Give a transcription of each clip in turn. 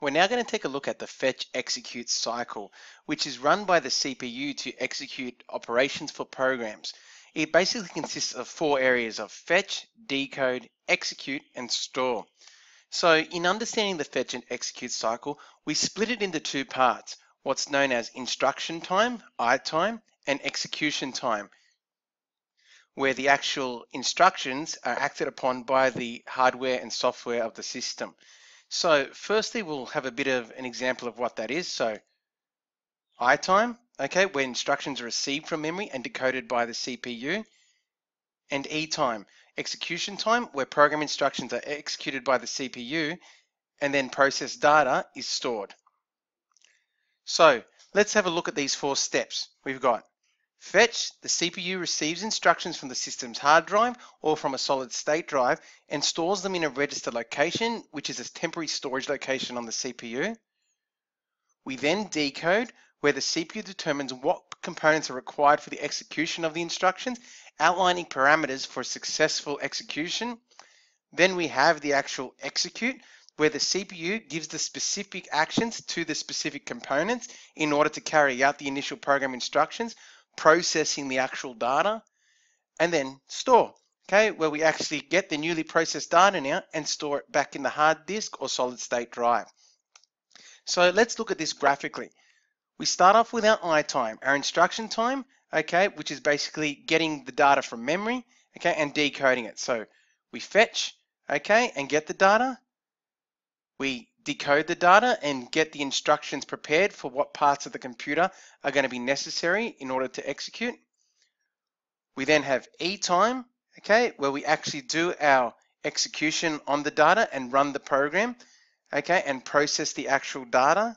We're now going to take a look at the fetch execute cycle, which is run by the CPU to execute operations for programs. It basically consists of four areas of fetch, decode, execute, and store. So in understanding the fetch and execute cycle, we split it into two parts, what's known as instruction time, I time, and execution time, where the actual instructions are acted upon by the hardware and software of the system. So firstly, we'll have a bit of an example of what that is. So I time, okay, where instructions are received from memory and decoded by the CPU. And E time, execution time, where program instructions are executed by the CPU and then processed data is stored. So let's have a look at these four steps. We've got Fetch, the CPU receives instructions from the system's hard drive or from a solid state drive and stores them in a register location, which is a temporary storage location on the CPU. We then decode, where the CPU determines what components are required for the execution of the instructions, outlining parameters for successful execution. Then we have the actual execute, where the CPU gives the specific actions to the specific components in order to carry out the initial program instructions processing the actual data, and then store, okay, where we actually get the newly processed data now and store it back in the hard disk or solid state drive. So let's look at this graphically. We start off with our I time, our instruction time, okay, which is basically getting the data from memory, okay, and decoding it. So we fetch, okay, and get the data. We decode the data and get the instructions prepared for what parts of the computer are going to be necessary in order to execute. We then have E time, okay, where we actually do our execution on the data and run the program, okay, and process the actual data,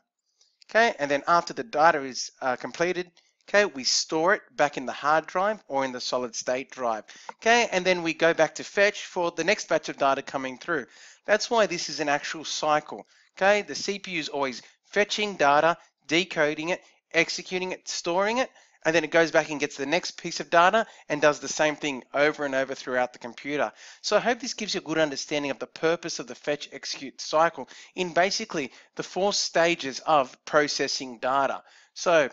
okay, and then after the data is uh, completed, okay, we store it back in the hard drive or in the solid state drive, okay, and then we go back to fetch for the next batch of data coming through. That's why this is an actual cycle. Okay, the CPU is always fetching data, decoding it, executing it, storing it, and then it goes back and gets the next piece of data and does the same thing over and over throughout the computer. So I hope this gives you a good understanding of the purpose of the fetch execute cycle in basically the four stages of processing data. So